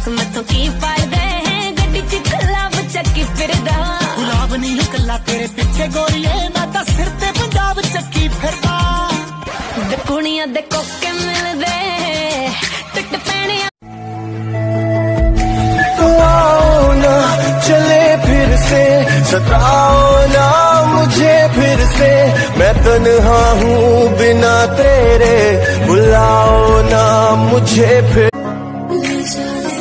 किस्मतों की फ़ायदे हैं। गड्डी च कला बच्चा की फिरदा। गुलाब नहीं कला तेरे पीछे गोरिए ना ता सिर ते पंजाब चक्की फिरदा। दे कुड़ियाँ दे कोके मिलदे। टट पैने तो आओ ना चले फिर से सताओ ना मुझे फिर से। मैं तन्हा हूँ बिना तेरे बुलाओ ना मुझे फिर